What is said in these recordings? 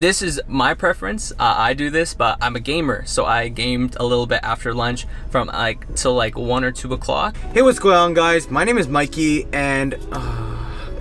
This is my preference. Uh, I do this, but I'm a gamer, so I gamed a little bit after lunch from like till like one or two o'clock. Hey, what's going on, guys? My name is Mikey, and uh,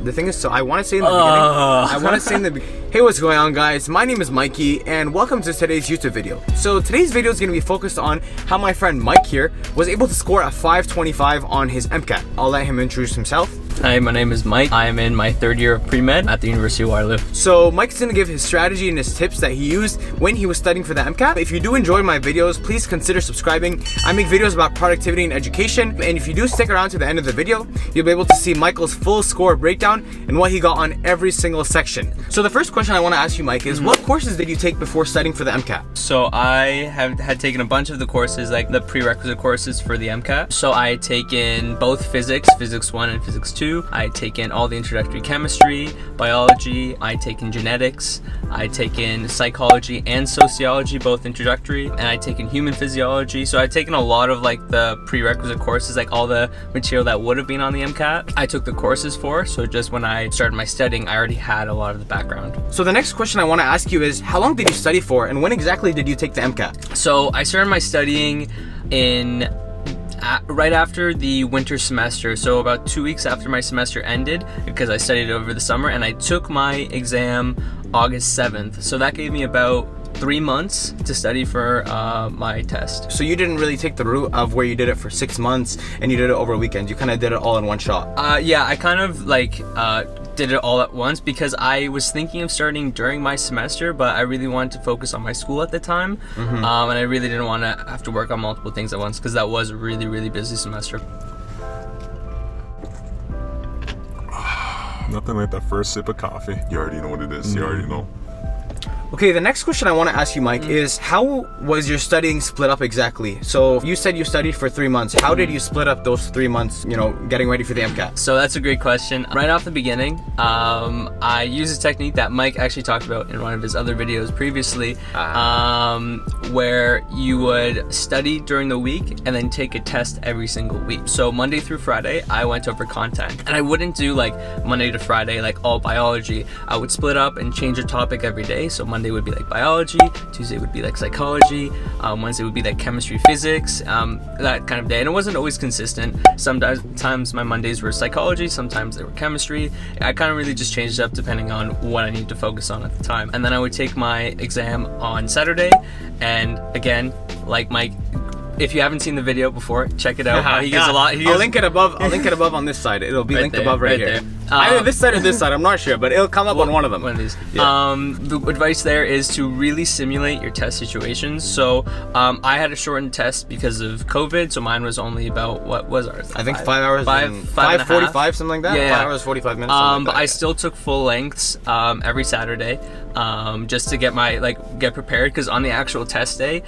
the thing is, so I want to say in the Uh. beginning, I want to say in the. Hey, what's going on, guys? My name is Mikey, and welcome to today's YouTube video. So today's video is going to be focused on how my friend Mike here was able to score a 525 on his MCAT. I'll let him introduce himself. Hi, my name is Mike. I am in my third year of pre-med at the University of Waterloo. So Mike's gonna give his strategy and his tips that he used when he was studying for the MCAT. If you do enjoy my videos, please consider subscribing. I make videos about productivity and education, and if you do stick around to the end of the video, you'll be able to see Michael's full score breakdown and what he got on every single section. So the first question I wanna ask you, Mike, is what courses did you take before studying for the MCAT? So I have had taken a bunch of the courses, like the prerequisite courses for the MCAT. So I had taken both physics, physics one and physics two. I had taken all the introductory chemistry, biology. I had taken genetics. I had taken psychology and sociology, both introductory, and I had taken human physiology. So I'd taken a lot of like the prerequisite courses, like all the material that would have been on the MCAT. I took the courses for. So just when I started my studying, I already had a lot of the background. So the next question I wanna ask you is, how long did you study for, and when exactly did you take the MCAT? So I started my studying in a right after the winter semester. So about two weeks after my semester ended, because I studied over the summer, and I took my exam August 7th. So that gave me about three months to study for uh, my test. So you didn't really take the route of where you did it for six months and you did it over a weekend. You kind of did it all in one shot. Uh, yeah, I kind of like uh, did it all at once because I was thinking of starting during my semester, but I really wanted to focus on my school at the time, um, and I really didn't want to have to work on multiple things at once because that was a really, really busy semester. Nothing like that first sip of coffee. You already know what it is. You already know. Okay, the next question I want to ask you, Mike, is how was your studying split up exactly? So you said you studied for three months. How did you split up those three months, you know, getting ready for the MCAT? So that's a great question. Right off the beginning, um, I use a technique that Mike actually talked about in one of his other videos previously, um, where you would study during the week and then take a test every single week. So Monday through Friday, I went over content, and I wouldn't do like Monday to Friday like all biology. I would split up and change a topic every day. So Monday would be like biology, Tuesday would be like psychology, um, Wednesday would be like chemistry, physics, um, that kind of day. And it wasn't always consistent. Sometimes times my Mondays were psychology, sometimes they were chemistry. I kind of really just changed up depending on what I need to focus on at the time. And then I would take my exam on Saturday. And again, like Mike, if you haven't seen the video before, check it out. Uh, he gives a lot. He I'll gives- link it above. I'll link it above on this side. It'll be Right linked there, above right, right here. there. Either Um, this side or this side. I'm not sure, but it'll come up on one of them. One of these. Yeah. Um, the advice there is to really simulate your test situations. So um, I had a shortened test because of COVID, so mine was only about what was ours? I think five hours. Five, five five forty-five, something like that. Yeah, Five hours, forty-five minutes. Um, like but that, I yeah. still took full lengths um, every Saturday um, just to get my like get prepared because on the actual test day,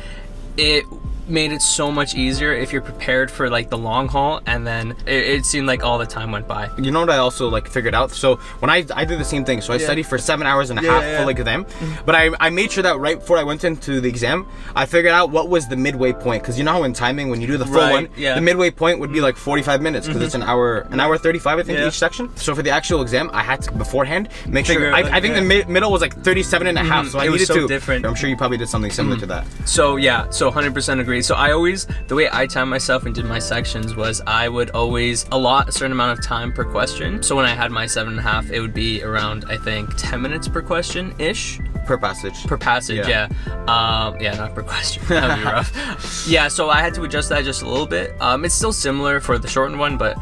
it made it so much easier if you're prepared for like the long haul and then it, it seemed like all the time went by. You know what I also like figured out? So when I I did the same thing. So I studied for seven hours and a Yeah, half yeah, full yeah. exam, mm-hmm. but I I made sure that right before I went into the exam, I figured out what was the midway point because you know how in timing when you do the full Right, one, yeah. the midway point would be like forty five minutes because it's mm-hmm. an hour an hour thirty five I think Yeah. each section. So for the actual exam, I had to beforehand make Figure sure. I, out, I think yeah. the mid, middle was like 37 and a half, mm-hmm. so I It was needed so to. different. I'm sure you probably did something similar to that. So yeah, so 100% agree. So I always, the way I timed myself and did my sections was I would always allot a certain amount of time per question. So when I had my seven and a half, it would be around I think 10 minutes per question ish Per passage. per passage. Yeah. Yeah, um, yeah, not per question. That'd be rough. yeah, so I had to adjust that just a little bit. Um, it's still similar for the shortened one, but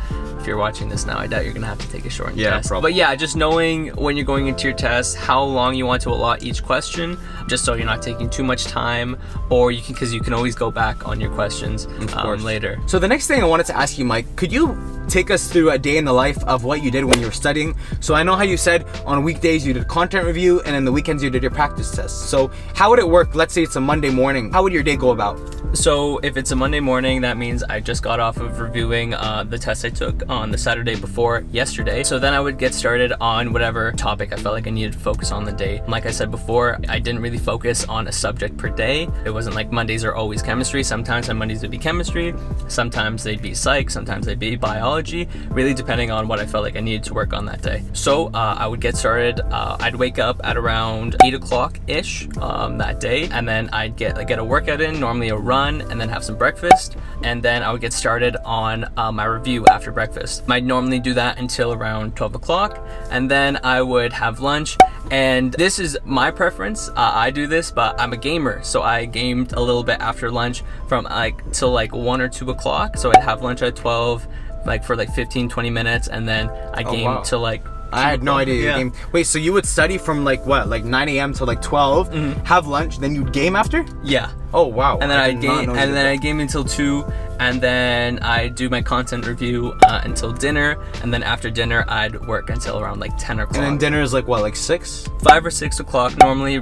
you're watching this now, I doubt you're gonna have to take a shortened Yeah, test. probably. But yeah, just knowing when you're going into your test, how long you want to allot each question, just so you're not taking too much time, or you can because you can always go back on your questions um, later. So the next thing I wanted to ask you, Mike, could you take us through a day in the life of what you did when you were studying? So I know how you said on weekdays you did content review and then the weekends you did your practice tests. So how would it work? Let's say it's a Monday morning. How would your day go about? So if it's a Monday morning, that means I just got off of reviewing uh, the test I took on the Saturday before yesterday. So then I would get started on whatever topic I felt like I needed to focus on the day. Like I said before, I didn't really focus on a subject per day. It wasn't like Mondays are always chemistry. Sometimes on Mondays would be chemistry. Sometimes they'd be psych. Sometimes they'd be biology. Psychology, really depending on what I felt like I needed to work on that day. So uh, I would get started. Uh, I'd wake up at around eight o'clock ish um, that day, and then I'd get get a workout in, normally a run, and then have some breakfast, and then I would get started on uh, my review after breakfast. I'd normally do that until around 12 o'clock, and then I would have lunch. And this is my preference. Uh, I do this, but I'm a gamer, so I gamed a little bit after lunch from like till like one or two o'clock. So I'd have lunch at 12, like for like 15, 20 minutes, and then I Oh, game wow. till like. I had no idea you Yeah. game. Wait, so you would study from like what, like 9 a.m. to like 12, have lunch, then you'd game after? Yeah, Oh wow! and then I, did not game, and then I game until two, and then I do my content review uh, until dinner, and then after dinner I'd work until around like 10 o'clock. And then dinner is like what, like six? five or six o'clock normally.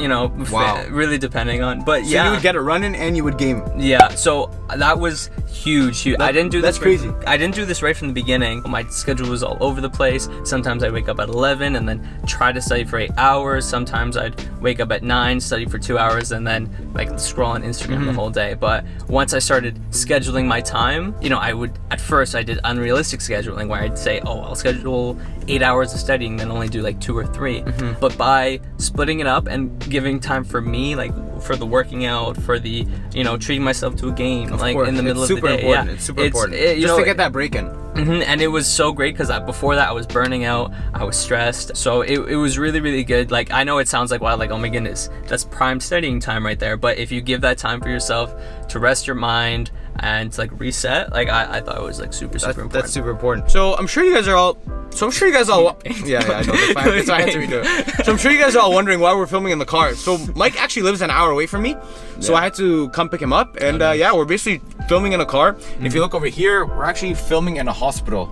You know, Wow. really depending on, but So yeah, you would get it running and you would game. Yeah, so that was huge. huge. I didn't do that's this. right- crazy. I didn't do this right from the beginning. My schedule was all over the place. Sometimes I wake up at 11 and then try to study for eight hours. Sometimes I'd wake up at nine, study for two hours, and then like scroll on Instagram Mm-hmm. the whole day. But once I started scheduling my time, you know, I would at first I did unrealistic scheduling where I'd say, oh, I'll schedule eight hours of studying, then only do like two or 3 Mm-hmm. But by splitting it up and giving time for me, like for the working out, for the you know treating myself to a game, Of like course, in the middle it's of the day. important. Yeah, It's super important. it- you Just know, to get that break in. Mhm, and it was so great because before that I was burning out, I was stressed, so it, it was really really good. Like I know it sounds like wow, like oh my goodness, that's prime studying time right there. But if you give that time for yourself to rest your mind and to, like reset, like I, I thought it was like super super That, important. that's super important. So I'm sure you guys are all. So I'm sure you guys all. Yeah, yeah, I know. That's that's why I had to redo it. So I'm sure you guys are all wondering why we're filming in the car. So Mike actually lives an hour away from me, so I had to come pick him up, and uh, yeah, we're basically filming in a car. And If you look over here, we're actually filming in a hospital,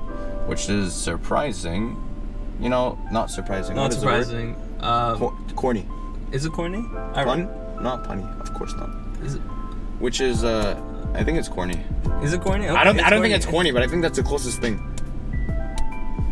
which is surprising. You know, not surprising. not What is surprising. Um, Cor- corny. is it corny? I Pun? Not punny. Of course not. Is it, Which is, uh, I think it's corny. is it corny? I don't. I don't think it's corny, but I think that's the closest thing.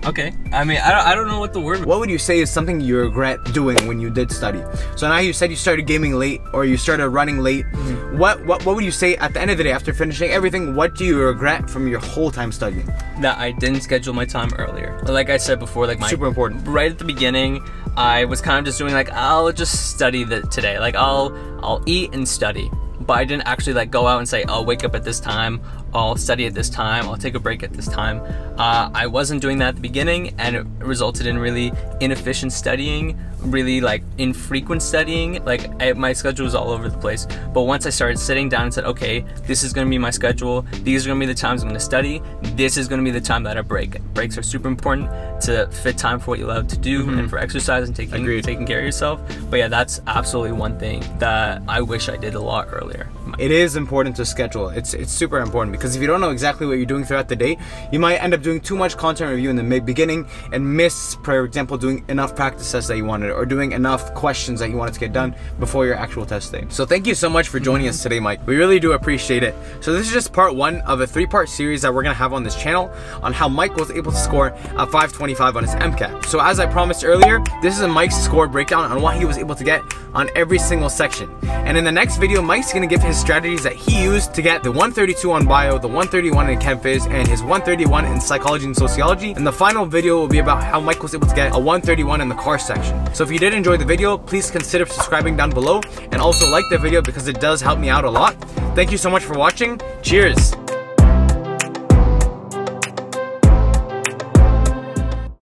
Okay. I mean, I don't, I don't know what the word. What would you say is something you regret doing when you did study? So now you said you started gaming late or you started running late. Mm-hmm. What what what would you say at the end of the day after finishing everything? What do you regret from your whole time studying? that I didn't schedule my time earlier. Like I said before, like my Super important. Right at the beginning, I was kind of just doing like I'll just study the today. Like I'll I'll eat and study. But I didn't actually like go out and say I'll wake up at this time, I'll study at this time, I'll take a break at this time. Uh, I wasn't doing that at the beginning, and it resulted in really inefficient studying, really like infrequent studying. Like I, my schedule was all over the place. But once I started sitting down and said, okay, this is gonna be my schedule. These are gonna be the times I'm gonna study. This is gonna be the time that I break. Breaks are super important to fit time for what you love to do and for exercise and taking Agreed. taking care of yourself. But yeah, that's absolutely one thing that I wish I did a lot earlier. It is important to schedule. It's it's super important because if you don't know exactly what you're doing throughout the day, you might end up doing too much content review in the beginning and miss, for example, doing enough practice tests that you wanted or doing enough questions that you wanted to get done before your actual test day. So thank you so much for joining us today, Mike. We really do appreciate it. So this is just part one of a three-part series that we're gonna have on this channel on how Mike was able to score a 525 on his MCAT. So as I promised earlier, this is a Mike's score breakdown on what he was able to get on every single section. And in the next video, Mike's gonna give his strategies that he used to get the 132 on bio, the 131 in chem phys, and his 131 in psychology and sociology. And the final video will be about how Mike was able to get a 131 in the car section. So if you did enjoy the video, please consider subscribing down below and also like the video because it does help me out a lot. Thank you so much for watching. Cheers.